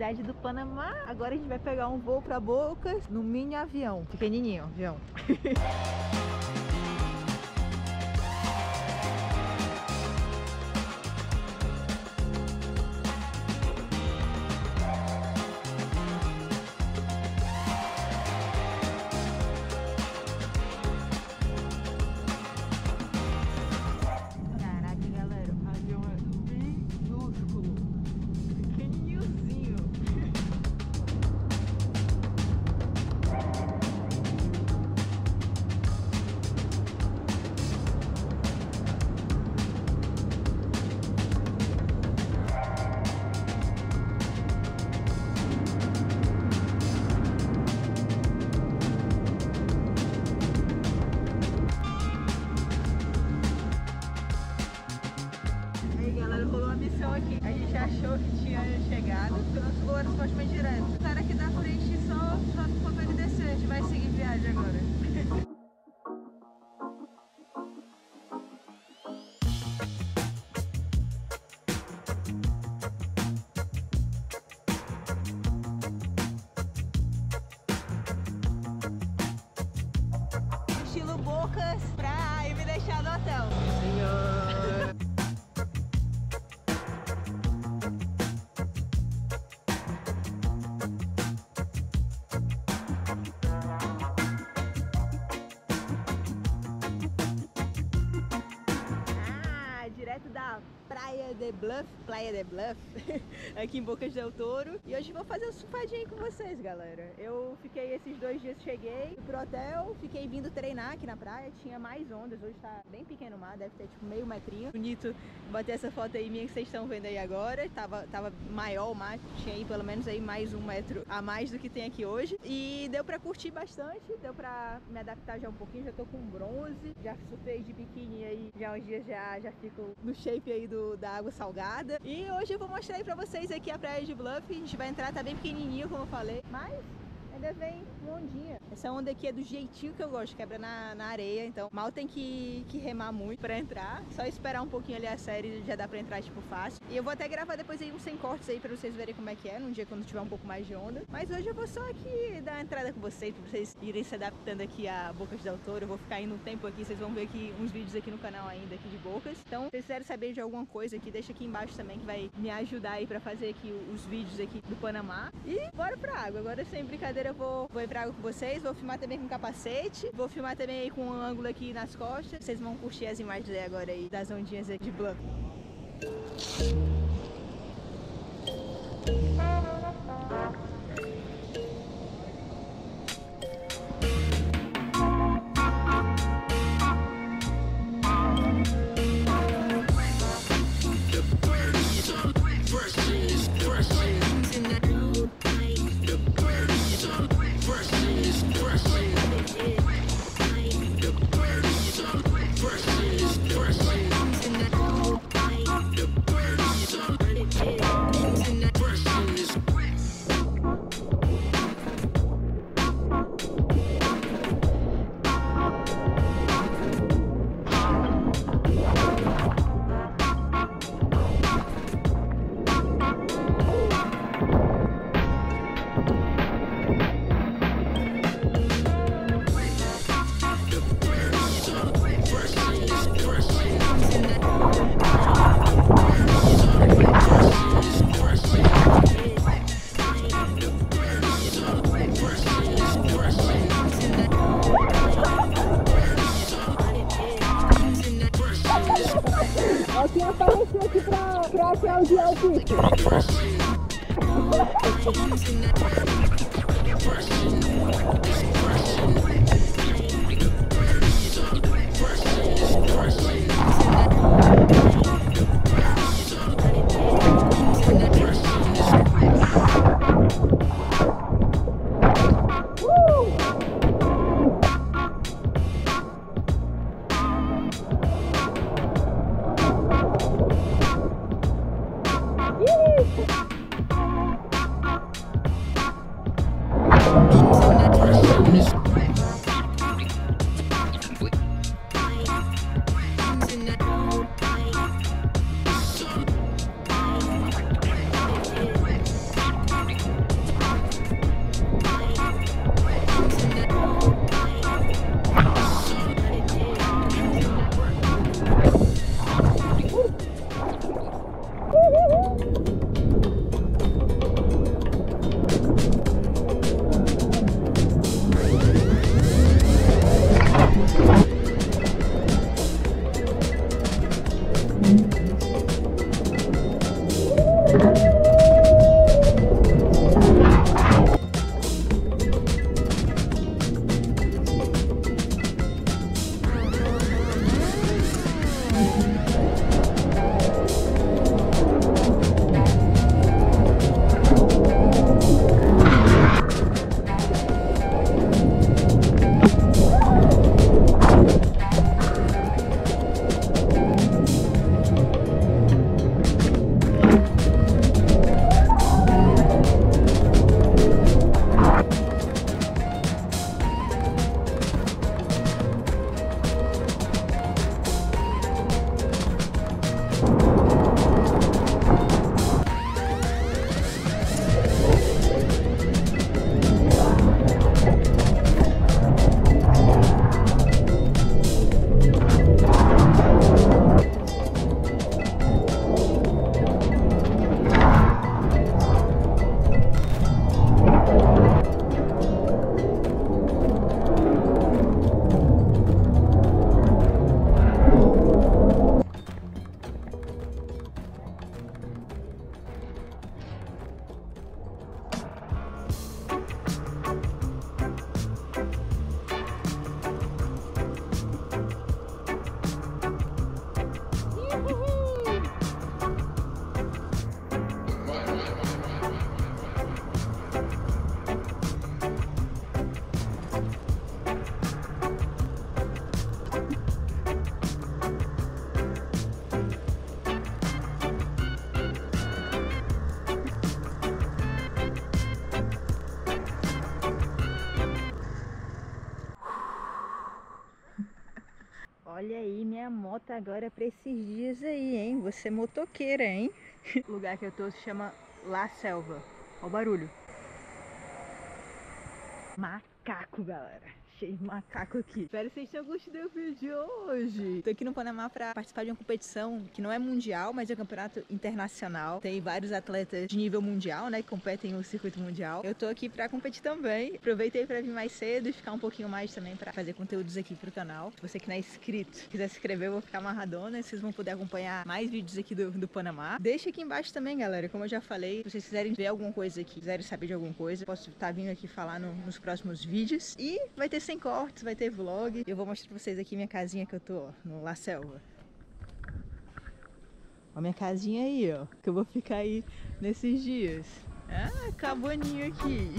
cidade do Panamá. Agora a gente vai pegar um voo para Bocas no mini avião, pequenininho avião. que tinha chegado, porque o nosso voo era supostamente direto. O cara aqui da frente só, só ficou pra ele descer. A gente vai seguir viagem agora. direto da Praia de Bluff, Praia de Bluff, aqui em Bocas del Toro. E hoje vou fazer um surfadinho com vocês, galera. Eu fiquei esses dois dias, cheguei pro hotel, fiquei vindo treinar aqui na praia, tinha mais ondas, hoje tá bem pequeno o mar, deve ter tipo meio metrinho. Bonito, botei essa foto aí minha que vocês estão vendo aí agora, tava, tava maior o mar, tinha aí pelo menos aí mais um metro a mais do que tem aqui hoje. E deu pra curtir bastante, deu pra me adaptar já um pouquinho, já tô com bronze, já surfei de biquíni aí, já uns dias já, já fico no shape aí do, da água salgada. E hoje eu vou mostrar aí pra vocês aqui a praia de Bluff, a gente vai entrar, tá bem pequenininho como eu falei, mas ainda vem uma ondinha. Essa onda aqui é do jeitinho que eu gosto, quebra na, na areia, então mal tem que, que remar muito pra entrar. Só esperar um pouquinho ali a série já dá pra entrar tipo fácil. E eu vou até gravar depois aí uns sem cortes aí pra vocês verem como é que é, num dia quando tiver um pouco mais de onda. Mas hoje eu vou só aqui dar uma entrada com vocês, pra vocês irem se adaptando aqui a Bocas del Toro. Eu vou ficar indo um tempo aqui, vocês vão ver aqui uns vídeos aqui no canal ainda aqui de Bocas. Então, se vocês quiserem saber de alguma coisa aqui, deixa aqui embaixo também que vai me ajudar aí pra fazer aqui os vídeos aqui do Panamá. E bora pra água. Agora sem brincadeira eu vou, vou água com vocês, vou filmar também com capacete, vou filmar também com um ângulo aqui nas costas. Vocês vão curtir as imagens aí agora aí das ondinhas aí É o que apareceu aqui pra, pra aplaudir o Pico. Pronto, moto agora pra esses dias aí, hein? Você é motoqueira, hein? o lugar que eu tô se chama La Selva. Olha o barulho. Macaco, galera de macaco aqui. Espero que vocês tenham gostado do vídeo de hoje. Tô aqui no Panamá para participar de uma competição que não é mundial, mas é um campeonato internacional. Tem vários atletas de nível mundial, né, que competem no circuito mundial. Eu tô aqui para competir também. Aproveitei para vir mais cedo e ficar um pouquinho mais também para fazer conteúdos aqui pro canal. Se você que não é inscrito, quiser se inscrever, eu vou ficar amarradona. Vocês vão poder acompanhar mais vídeos aqui do, do Panamá. Deixa aqui embaixo também, galera. Como eu já falei, se vocês quiserem ver alguma coisa aqui, quiserem saber de alguma coisa, posso estar tá vindo aqui falar no, nos próximos vídeos. E vai ter sem cortes, vai ter vlog. Eu vou mostrar pra vocês aqui minha casinha que eu tô, ó, no La Selva. Ó minha casinha aí, ó, que eu vou ficar aí nesses dias. Ah, cabaninho aqui.